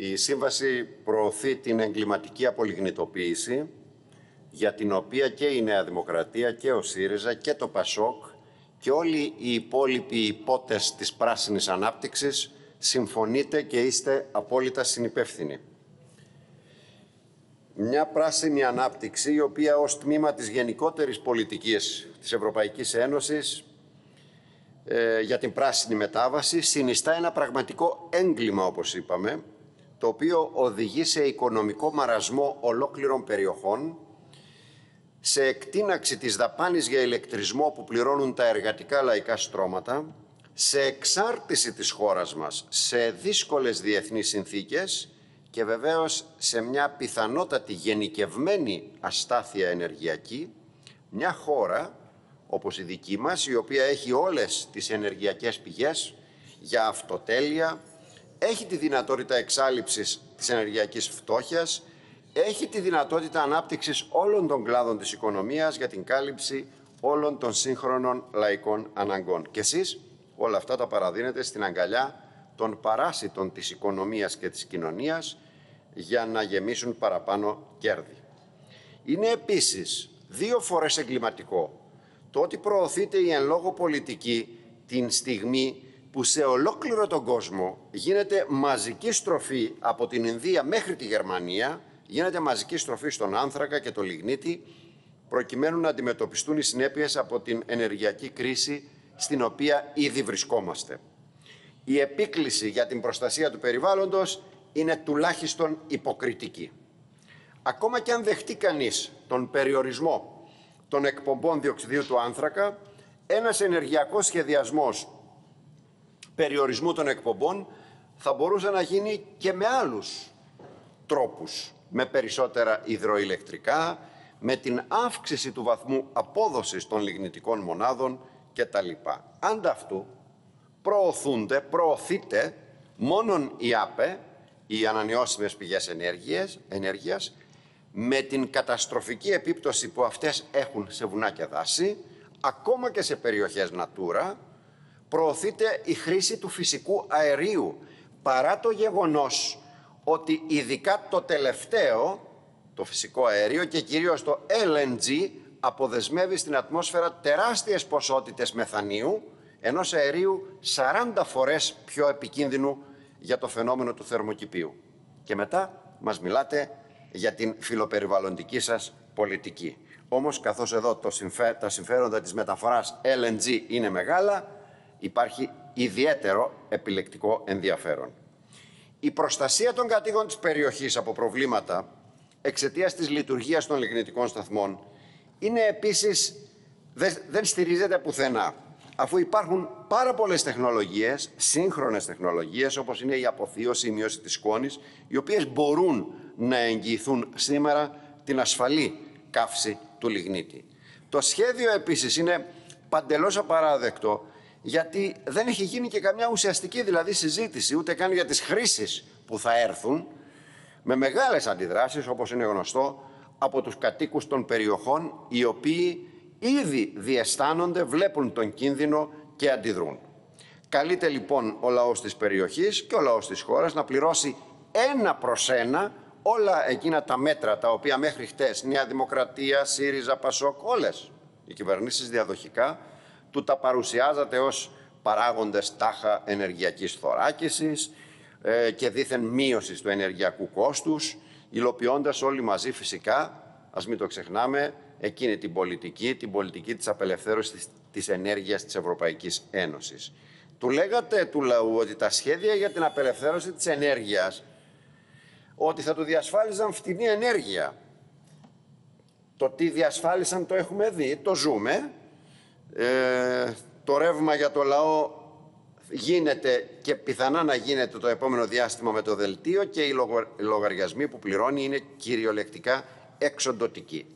Η Σύμβαση προωθεί την εγκληματική απολιγνητοποίηση για την οποία και η Νέα Δημοκρατία και ο ΣΥΡΙΖΑ και το ΠΑΣΟΚ και όλοι οι υπόλοιποι υπότες της πράσινης ανάπτυξης συμφωνείτε και είστε απόλυτα συνυπεύθυνοι. Μια πράσινη ανάπτυξη η οποία ως τμήμα της γενικότερης πολιτικής της Ευρωπαϊκής Ένωσης ε, για την πράσινη μετάβαση συνιστά ένα πραγματικό έγκλημα όπως είπαμε το οποίο οδηγεί σε οικονομικό μαρασμό ολόκληρων περιοχών σε εκτείναξη της δαπάνης για ηλεκτρισμό που πληρώνουν τα εργατικά λαϊκά στρώματα, σε εξάρτηση της χώρας μας σε δύσκολες διεθνείς συνθήκες και βεβαίως σε μια πιθανότατη γενικευμένη αστάθεια ενεργειακή, μια χώρα όπως η δική μας, η οποία έχει όλες τις ενεργειακές πηγές για αυτοτέλεια, έχει τη δυνατότητα εξάλληψης της ενεργειακής φτώχειας, έχει τη δυνατότητα ανάπτυξης όλων των κλάδων της οικονομίας για την κάλυψη όλων των σύγχρονων λαϊκών αναγκών. Και εσείς όλα αυτά τα παραδίνετε στην αγκαλιά των παράσιτων της οικονομίας και της κοινωνίας για να γεμίσουν παραπάνω κέρδη. Είναι επίσης δύο φορές εγκληματικό το ότι προωθείται η εν λόγω πολιτική την στιγμή που σε ολόκληρο τον κόσμο γίνεται μαζική στροφή από την Ινδία μέχρι τη Γερμανία, γίνεται μαζική στροφή στον άνθρακα και το λιγνίτη, προκειμένου να αντιμετωπιστούν οι συνέπειες από την ενεργειακή κρίση στην οποία ήδη βρισκόμαστε. Η επίκληση για την προστασία του περιβάλλοντος είναι τουλάχιστον υποκριτική. Ακόμα και αν δεχτεί κανείς τον περιορισμό των εκπομπών διοξιδίου του άνθρακα, ένας ενεργειακός σχεδιασμός περιορισμού των εκπομπών θα μπορούσε να γίνει και με άλλους τρόπους, με περισσότερα υδροηλεκτρικά, με την αύξηση του βαθμού απόδοσης των λιγνητικών μονάδων κτλ. Ανταυτού προωθούνται, προωθείται μόνον η ΑΠΕ, οι ανανεώσιμες πηγές ενέργειας, ενέργειας, με την καταστροφική επίπτωση που αυτές έχουν σε βουνά και δάση, ακόμα και σε περιοχές Natura, προωθείται η χρήση του φυσικού αερίου, παρά το γεγονός ότι ειδικά το τελευταίο, το φυσικό αέριο και κυρίως το LNG, αποδεσμεύει στην ατμόσφαιρα τεράστιες ποσότητες μεθανίου, ενός αερίου 40 φορές πιο επικίνδυνου για το φαινόμενο του θερμοκηπίου. Και μετά μας μιλάτε για την φιλοπεριβαλλοντική σας πολιτική. Όμως, καθώς εδώ το τα συμφέροντα της μεταφοράς LNG είναι μεγάλα, υπάρχει ιδιαίτερο επιλεκτικό ενδιαφέρον. Η προστασία των κατοίκων της περιοχής από προβλήματα εξαιτίας της λειτουργίας των λιγνητικών σταθμών είναι επίσης, δεν στηρίζεται πουθενά. Αφού υπάρχουν πάρα πολλές τεχνολογίες, σύγχρονες τεχνολογίες, όπως είναι η αποθείωση, η μείωση της σκόνης, οι οποίες μπορούν να εγγυηθούν σήμερα την ασφαλή καύση του λιγνίτη. Το σχέδιο επίσης είναι παντελώς απαράδεκτο γιατί δεν έχει γίνει και καμιά ουσιαστική δηλαδή συζήτηση ούτε καν για τις χρήσεις που θα έρθουν με μεγάλες αντιδράσεις όπως είναι γνωστό από τους κατοίκους των περιοχών οι οποίοι ήδη διαισθάνονται, βλέπουν τον κίνδυνο και αντιδρούν. Καλείται λοιπόν ο λαός της περιοχής και ο λαός της χώρας να πληρώσει ένα προς ένα όλα εκείνα τα μέτρα τα οποία μέχρι χτες Νέα Δημοκρατία, ΣΥΡΙΖΑ, ΠΑΣΟΚ, όλες οι κυβερνήσεις διαδοχικά του τα παρουσιάζατε ως παράγοντες τάχα ενεργειακής θωράκισης ε, και δήθεν μείωσης του ενεργειακού κόστους, υλοποιώντας όλοι μαζί φυσικά, ας μην το ξεχνάμε, εκείνη την πολιτική, την πολιτική της απελευθέρωσης της ενέργειας της Ευρωπαϊκής Ένωσης. Του λέγατε του λαού ότι τα σχέδια για την απελευθέρωση της ενέργειας ότι θα του διασφάλιζαν φτηνή ενέργεια. Το τι διασφάλισαν το έχουμε δει, το ζούμε. Ε, το ρεύμα για το λαό γίνεται και πιθανά να γίνεται το επόμενο διάστημα με το δελτίο και οι λογαριασμοί που πληρώνει είναι κυριολεκτικά εξοντοτικοί.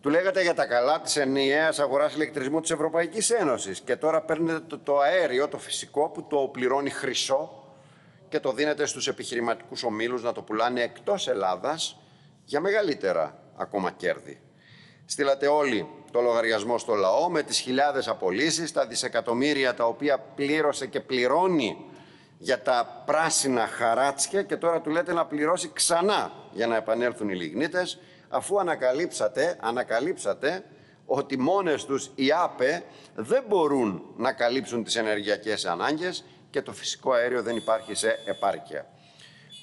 Του λέγατε για τα καλά της ενιαίας αγοράς ηλεκτρισμού της Ευρωπαϊκής Ένωσης και τώρα παίρνετε το, το αέριο, το φυσικό που το πληρώνει χρυσό και το δίνετε στους επιχειρηματικούς ομίλους να το πουλάνε εκτός Ελλάδας για μεγαλύτερα ακόμα κέρδη. Στείλατε όλοι το λογαριασμό στο λαό με τις χιλιάδες απολύσεις, τα δισεκατομμύρια τα οποία πλήρωσε και πληρώνει για τα πράσινα χαράτσια και τώρα του λέτε να πληρώσει ξανά για να επανέλθουν οι λιγνίτες αφού ανακαλύψατε, ανακαλύψατε ότι μόνες τους οι ΑΠΕ δεν μπορούν να καλύψουν τις ενεργειακές ανάγκες και το φυσικό αέριο δεν υπάρχει σε επάρκεια.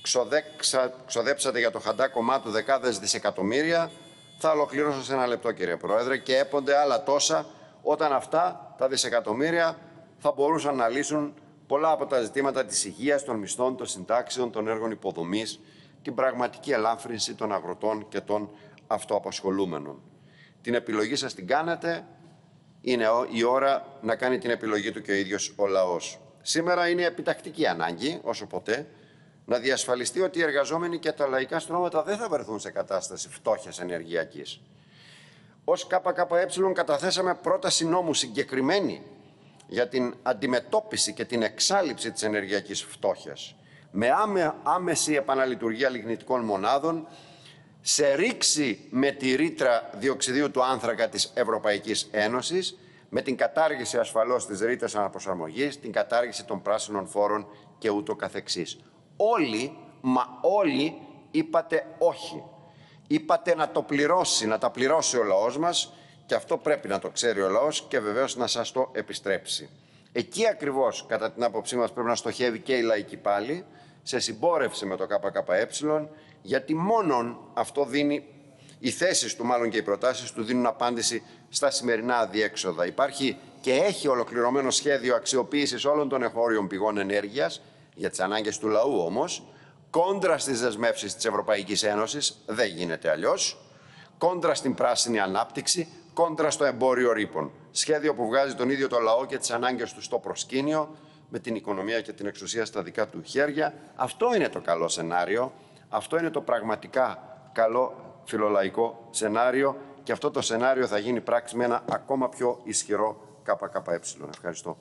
Ξοδέξα, ξοδέψατε για το χαντά κομμάτι δεκάδες δισεκατομμύρια. Θα ολοκληρώσω σε ένα λεπτό κύριε Πρόεδρε και έπονται άλλα τόσα όταν αυτά τα δισεκατομμύρια θα μπορούσαν να λύσουν πολλά από τα ζητήματα της υγείας, των μισθών, των συντάξεων, των έργων υποδομής, την πραγματική ελάφρυνση των αγροτών και των αυτοαπασχολούμενων. Την επιλογή σας την κάνετε, είναι η ώρα να κάνει την επιλογή του και ο ίδιος ο λαός. Σήμερα είναι επιτακτική ανάγκη, όσο ποτέ, να διασφαλιστεί ότι οι εργαζόμενοι και τα λαϊκά στρώματα δεν θα βρεθούν σε κατάσταση φτώχειας ενεργειακής. Ω ΚΚΕ καταθέσαμε πρόταση νόμου συγκεκριμένη για την αντιμετώπιση και την εξάλληψη της ενεργειακής φτώχειας με άμεση επαναλειτουργία λιγνητικών μονάδων σε ρήξη με τη ρήτρα διοξιδίου του άνθρακα της Ευρωπαϊκής Ένωσης με την κατάργηση ασφαλώς της ρήτρας αναπροσαρμογής, την κατάργηση των πράσινων φόρων και ούτω καθεξής. Όλοι, μα όλοι είπατε όχι. Είπατε να το πληρώσει, να τα πληρώσει ο λαός μας και αυτό πρέπει να το ξέρει ο λαός και βεβαίως να σας το επιστρέψει. Εκεί ακριβώς, κατά την άποψή μας, πρέπει να στοχεύει και η λαϊκή πάλι, σε συμπόρευση με το ΚΚΕ, γιατί μόνον αυτό δίνει, οι θέσεις του μάλλον και οι προτάσεις του δίνουν απάντηση στα σημερινά αδιέξοδα. Υπάρχει και έχει ολοκληρωμένο σχέδιο αξιοποίησης όλων των εχώριων πηγών ενέργειας, για τις ανάγκες του λαού όμως, κόντρα στις δεσμεύσεις της Ευρωπαϊκής Ένωσης, δεν γίνεται αλλιώς, κόντρα στην πράσινη ανάπτυξη, κόντρα στο εμπόριο ρήπων. Σχέδιο που βγάζει τον ίδιο το λαό και τις ανάγκες του στο προσκήνιο, με την οικονομία και την εξουσία στα δικά του χέρια. Αυτό είναι το καλό σενάριο. Αυτό είναι το πραγματικά καλό φιλολαϊκό σενάριο και αυτό το σενάριο θα γίνει πράξη με ένα ακόμα πιο ισχυρό ΚΚΕ. Ευχαριστώ.